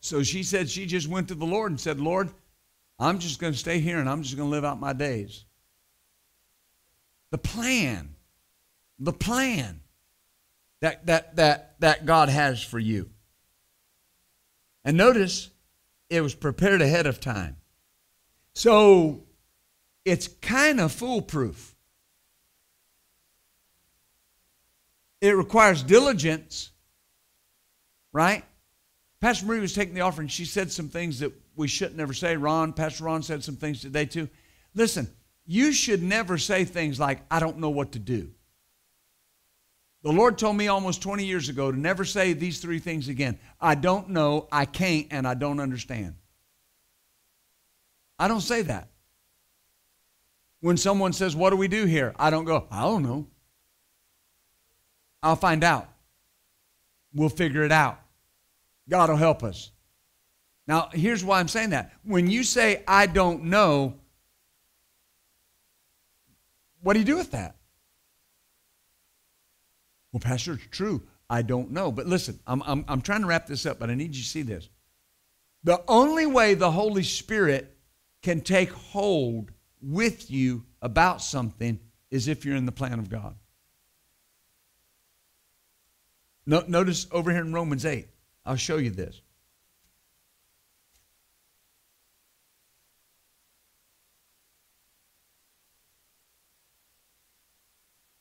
So she said she just went to the Lord and said, Lord, I'm just going to stay here and I'm just going to live out my days. The plan, the plan that, that, that, that God has for you. And notice, it was prepared ahead of time. So it's kind of foolproof. It requires diligence, right? Pastor Marie was taking the offering. She said some things that we shouldn't ever say. Ron, Pastor Ron said some things today too. Listen, you should never say things like, I don't know what to do. The Lord told me almost 20 years ago to never say these three things again I don't know, I can't, and I don't understand. I don't say that. When someone says, What do we do here? I don't go, I don't know. I'll find out. We'll figure it out. God will help us. Now, here's why I'm saying that. When you say, I don't know, what do you do with that? Well, Pastor, it's true. I don't know. But listen, I'm, I'm, I'm trying to wrap this up, but I need you to see this. The only way the Holy Spirit can take hold with you about something is if you're in the plan of God. No, notice over here in Romans 8. I'll show you this.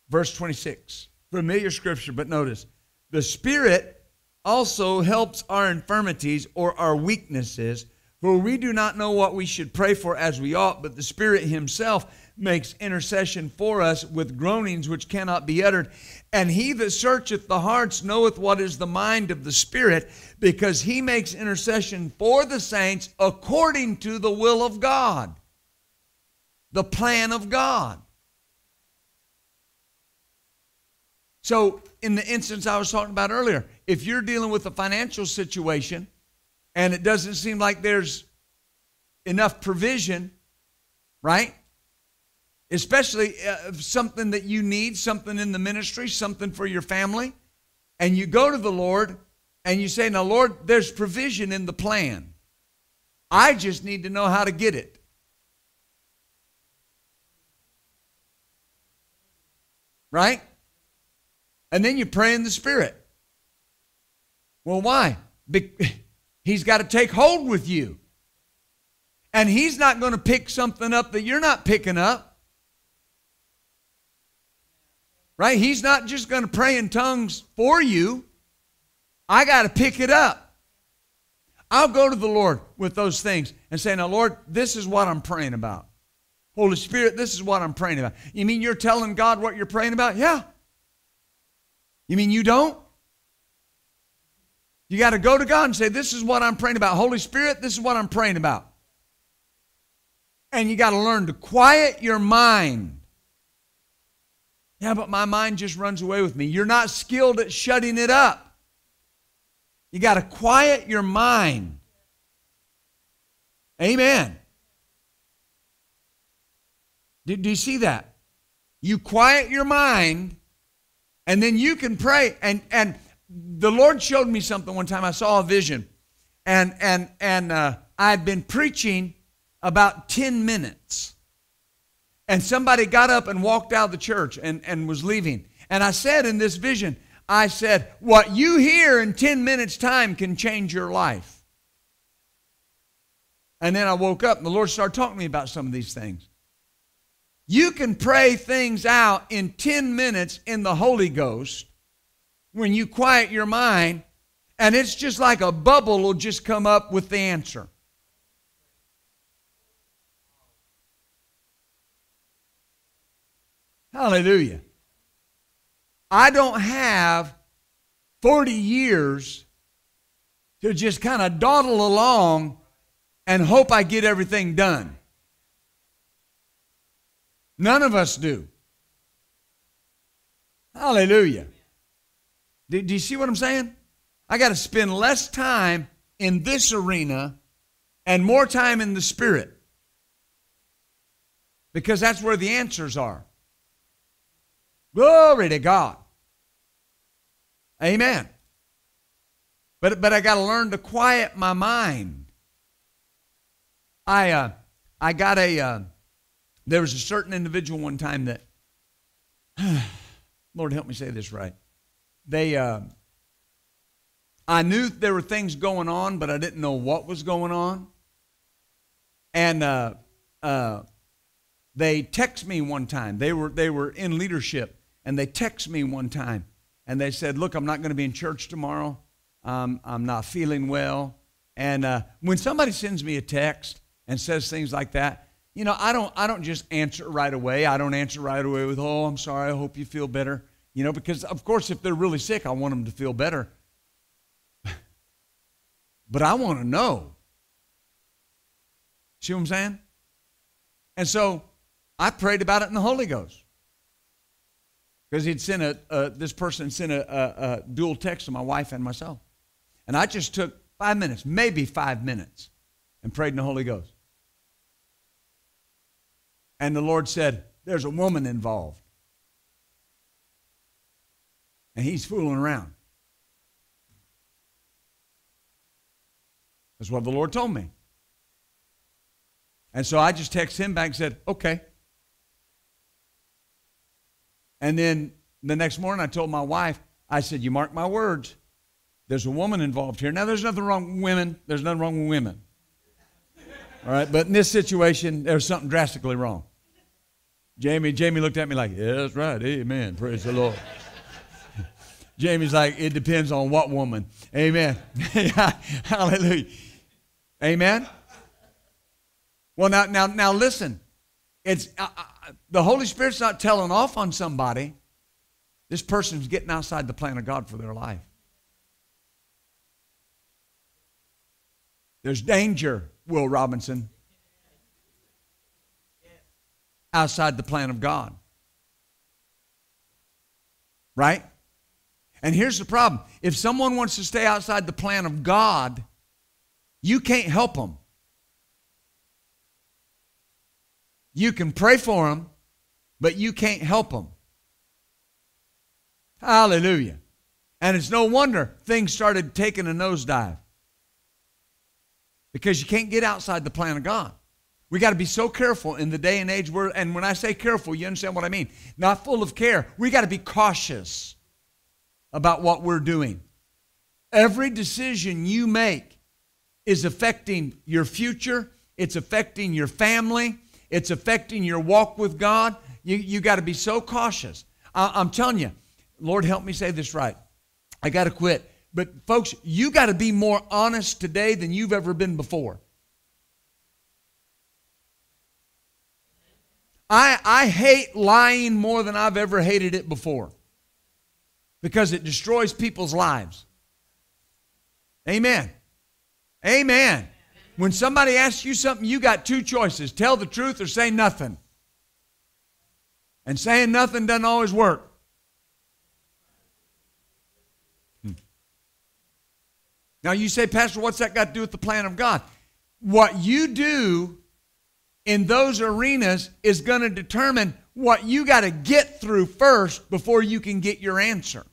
Verse 26. Familiar scripture, but notice the Spirit also helps our infirmities or our weaknesses, for we do not know what we should pray for as we ought, but the Spirit Himself makes intercession for us with groanings which cannot be uttered. And he that searcheth the hearts knoweth what is the mind of the Spirit, because he makes intercession for the saints according to the will of God, the plan of God. So, in the instance I was talking about earlier, if you're dealing with a financial situation and it doesn't seem like there's enough provision, right? Especially uh, something that you need, something in the ministry, something for your family, and you go to the Lord and you say, Now, Lord, there's provision in the plan. I just need to know how to get it. Right? And then you pray in the Spirit. Well, why? Be- he's got to take hold with you. And He's not going to pick something up that you're not picking up. Right? He's not just going to pray in tongues for you. I got to pick it up. I'll go to the Lord with those things and say, Now, Lord, this is what I'm praying about. Holy Spirit, this is what I'm praying about. You mean you're telling God what you're praying about? Yeah. You mean you don't? You got to go to God and say, This is what I'm praying about. Holy Spirit, this is what I'm praying about. And you got to learn to quiet your mind yeah, but my mind just runs away with me. You're not skilled at shutting it up. You got to quiet your mind. Amen. Do, do you see that? You quiet your mind, and then you can pray. And and the Lord showed me something one time. I saw a vision, and and and uh, I'd been preaching about ten minutes and somebody got up and walked out of the church and, and was leaving. And I said in this vision, I said, What you hear in 10 minutes' time can change your life. And then I woke up and the Lord started talking to me about some of these things. You can pray things out in 10 minutes in the Holy Ghost when you quiet your mind, and it's just like a bubble will just come up with the answer. Hallelujah. I don't have 40 years to just kind of dawdle along and hope I get everything done. None of us do. Hallelujah. Do, do you see what I'm saying? I got to spend less time in this arena and more time in the spirit because that's where the answers are. Glory to God. Amen. But, but I got to learn to quiet my mind. I, uh, I got a, uh, there was a certain individual one time that, Lord help me say this right. They, uh, I knew there were things going on, but I didn't know what was going on. And uh, uh, they text me one time. They were they were in leadership, and they text me one time, and they said, "Look, I'm not going to be in church tomorrow. Um, I'm not feeling well." And uh, when somebody sends me a text and says things like that, you know, I don't I don't just answer right away. I don't answer right away with, "Oh, I'm sorry. I hope you feel better." You know, because of course, if they're really sick, I want them to feel better. but I want to know. See what I'm saying? And so I prayed about it in the Holy Ghost. Because he'd sent a, uh, this person sent a, a, a dual text to my wife and myself. And I just took five minutes, maybe five minutes, and prayed in the Holy Ghost. And the Lord said, There's a woman involved. And he's fooling around. That's what the Lord told me. And so I just texted him back and said, Okay. And then the next morning, I told my wife, I said, You mark my words. There's a woman involved here. Now, there's nothing wrong with women. There's nothing wrong with women. All right, but in this situation, there's something drastically wrong. Jamie, Jamie looked at me like, Yeah, that's right. Amen. Praise the Lord. Jamie's like, It depends on what woman. Amen. Hallelujah. Amen. Well, now, now, now, listen. It's uh, the Holy Spirit's not telling off on somebody. This person's getting outside the plan of God for their life. There's danger, Will Robinson, outside the plan of God. Right? And here's the problem if someone wants to stay outside the plan of God, you can't help them. You can pray for them, but you can't help them. Hallelujah. And it's no wonder things started taking a nosedive. Because you can't get outside the plan of God. We got to be so careful in the day and age where, and when I say careful, you understand what I mean. Not full of care. We got to be cautious about what we're doing. Every decision you make is affecting your future, it's affecting your family, it's affecting your walk with God. You, you got to be so cautious. I, I'm telling you, Lord, help me say this right. I got to quit. But, folks, you got to be more honest today than you've ever been before. I, I hate lying more than I've ever hated it before because it destroys people's lives. Amen. Amen. When somebody asks you something, you got two choices tell the truth or say nothing. And saying nothing doesn't always work. Hmm. Now you say, Pastor, what's that got to do with the plan of God? What you do in those arenas is going to determine what you got to get through first before you can get your answer.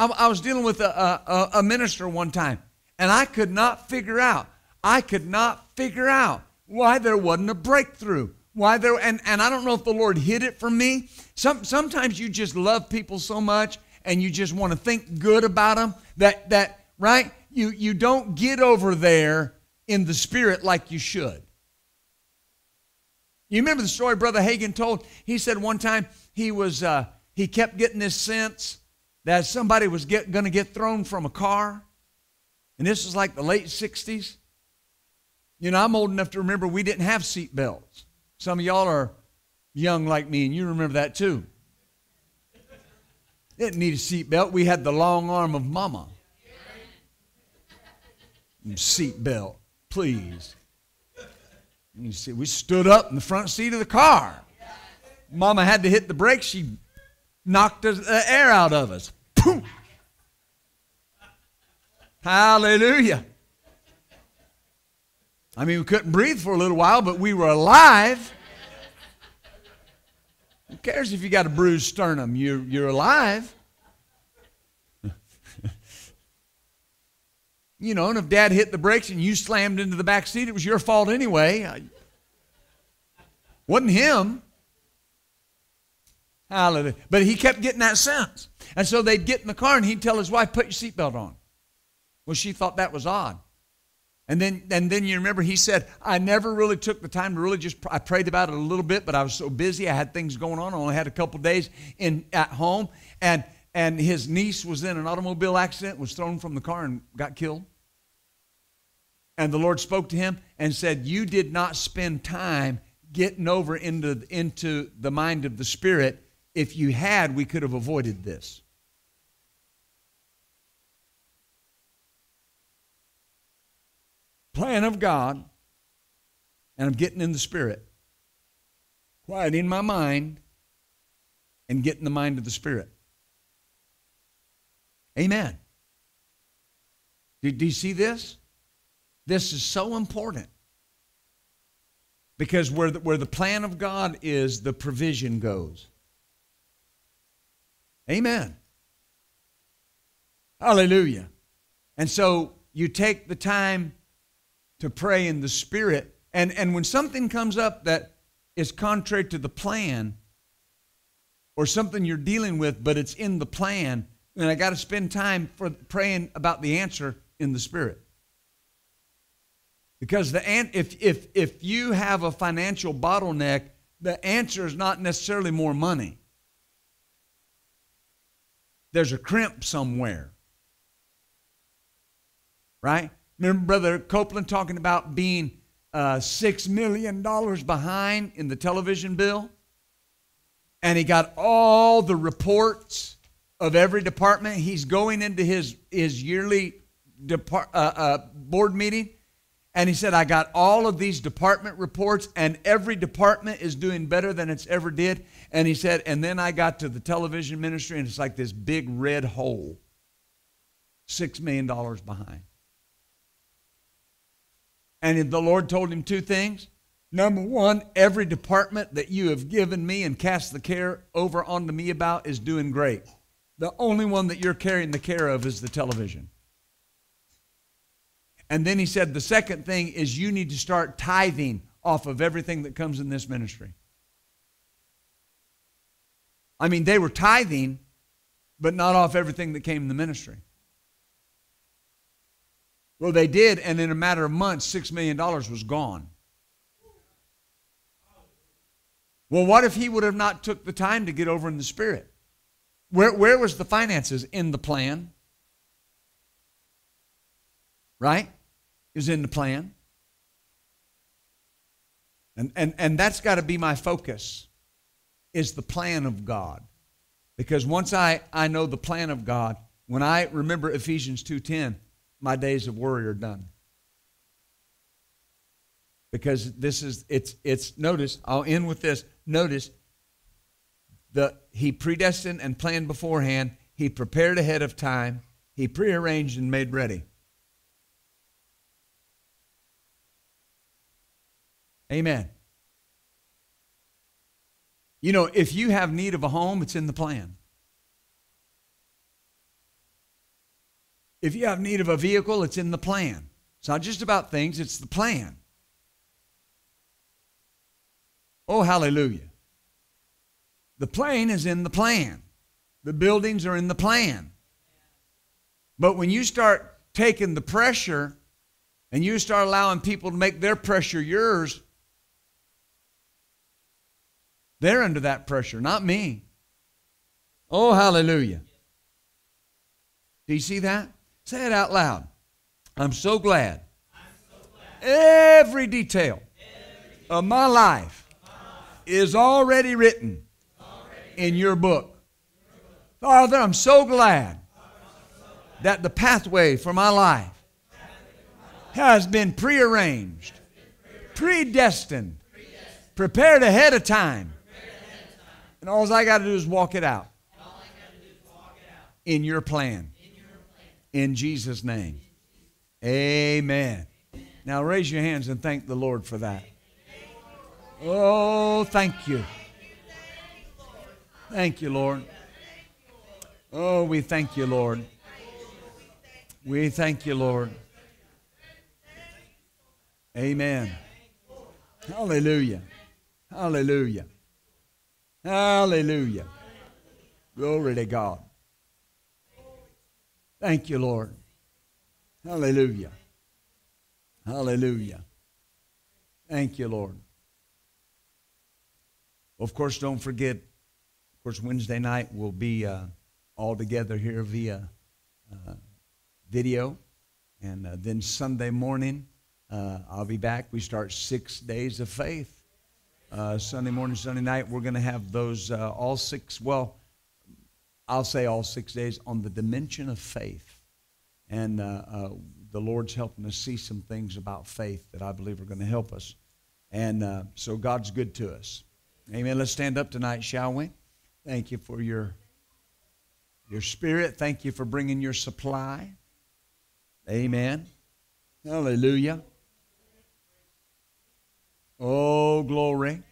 I, I was dealing with a, a, a minister one time, and I could not figure out, I could not figure out why there wasn't a breakthrough. Why there and, and I don't know if the Lord hid it from me. Some sometimes you just love people so much and you just want to think good about them that that right you you don't get over there in the spirit like you should. You remember the story Brother Hagin told? He said one time he was uh, he kept getting this sense that somebody was going to get thrown from a car. And this was like the late 60s. You know, I'm old enough to remember we didn't have seat belts. Some of y'all are young like me, and you remember that too. Didn't need a seat belt. We had the long arm of mama. Seat belt, please. You see, we stood up in the front seat of the car. Mama had to hit the brakes. She knocked the air out of us. Poof. Hallelujah. I mean, we couldn't breathe for a little while, but we were alive. Who cares if you got a bruised sternum? You're, you're alive. you know, and if dad hit the brakes and you slammed into the back seat, it was your fault anyway. wasn't him. Hallelujah. But he kept getting that sense. And so they'd get in the car and he'd tell his wife, put your seatbelt on. Well, she thought that was odd. And then, and then you remember he said, I never really took the time to really just, I prayed about it a little bit, but I was so busy. I had things going on. I only had a couple days in, at home. And, and his niece was in an automobile accident, was thrown from the car and got killed. And the Lord spoke to him and said, You did not spend time getting over into, into the mind of the Spirit. If you had, we could have avoided this. plan of God, and I'm getting in the Spirit. Quieting my mind and getting the mind of the Spirit. Amen. Do, do you see this? This is so important. Because where the, where the plan of God is, the provision goes. Amen. Hallelujah. And so you take the time to pray in the Spirit. And, and when something comes up that is contrary to the plan, or something you're dealing with, but it's in the plan, then I got to spend time for praying about the answer in the Spirit. Because the if if if you have a financial bottleneck, the answer is not necessarily more money. There's a crimp somewhere. Right? Remember Brother Copeland talking about being uh, $6 million behind in the television bill? And he got all the reports of every department. He's going into his, his yearly depart, uh, uh, board meeting. And he said, I got all of these department reports, and every department is doing better than it's ever did. And he said, and then I got to the television ministry, and it's like this big red hole, $6 million behind. And the Lord told him two things. Number one, every department that you have given me and cast the care over onto me about is doing great. The only one that you're carrying the care of is the television. And then he said, the second thing is you need to start tithing off of everything that comes in this ministry. I mean, they were tithing, but not off everything that came in the ministry. Well, they did, and in a matter of months, $6 million was gone. Well, what if he would have not took the time to get over in the spirit? Where, where was the finances? In the plan. Right? Was in the plan. And, and, and that's got to be my focus, is the plan of God. Because once I, I know the plan of God, when I remember Ephesians 2.10, my days of worry are done. Because this is, it's, it's, notice, I'll end with this. Notice, the, he predestined and planned beforehand. He prepared ahead of time. He prearranged and made ready. Amen. You know, if you have need of a home, it's in the plan. If you have need of a vehicle, it's in the plan. It's not just about things, it's the plan. Oh, hallelujah. The plane is in the plan. The buildings are in the plan. But when you start taking the pressure and you start allowing people to make their pressure yours, they're under that pressure, not me. Oh, hallelujah. Do you see that? Say it out loud. I'm so glad. I'm so glad. Every, detail Every of my life, my life is already written already in your book. Father, I'm so glad that the pathway for my life has been prearranged predestined, prepared ahead of time. And all I got to do is walk it out in your plan. In Jesus' name. Amen. Now raise your hands and thank the Lord for that. Oh, thank you. Thank you, Lord. Oh, we thank you, Lord. We thank you, Lord. Amen. Hallelujah. Hallelujah. Hallelujah. Glory to God. Thank you, Lord. Hallelujah. Hallelujah. Thank you, Lord. Of course, don't forget, of course, Wednesday night we'll be uh, all together here via uh, video. And uh, then Sunday morning, uh, I'll be back. We start six days of faith. Uh, Sunday morning, Sunday night, we're going to have those uh, all six, well, I'll say all six days on the dimension of faith. And the Lord's helping us see some things about faith that I believe are going to help us. And so God's good to us. Amen. Let's stand up tonight, shall we? Thank you for your, your spirit. Thank you for bringing your supply. Amen. Hallelujah. Oh, glory.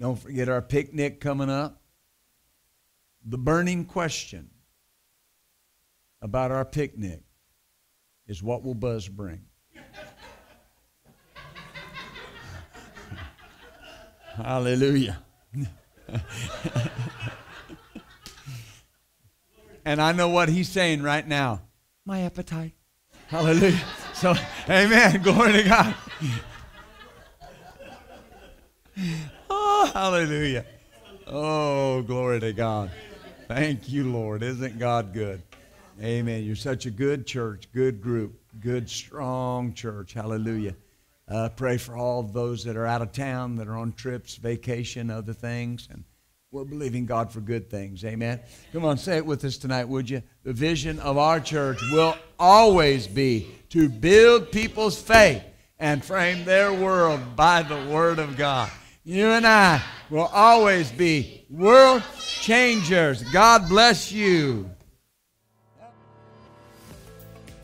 Don't forget our picnic coming up. The burning question about our picnic is what will Buzz bring? Hallelujah. and I know what he's saying right now. My appetite. Hallelujah. So, amen. Glory to God. Oh, hallelujah. Oh, glory to God. Thank you, Lord. Isn't God good? Amen. You're such a good church, good group, good, strong church. Hallelujah. Uh, pray for all those that are out of town, that are on trips, vacation, other things. And we're believing God for good things. Amen. Come on, say it with us tonight, would you? The vision of our church will always be to build people's faith and frame their world by the Word of God. You and I will always be world changers. God bless you.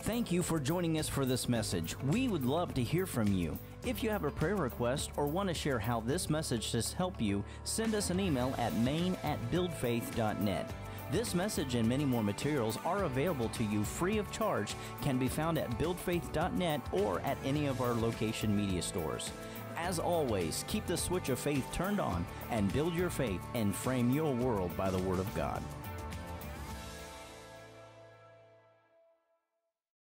Thank you for joining us for this message. We would love to hear from you. If you have a prayer request or want to share how this message has helped you, send us an email at main at buildfaith.net. This message and many more materials are available to you free of charge, can be found at buildfaith.net or at any of our location media stores. As always, keep the switch of faith turned on and build your faith and frame your world by the Word of God.